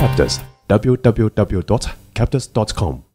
Captus. Www.captus.com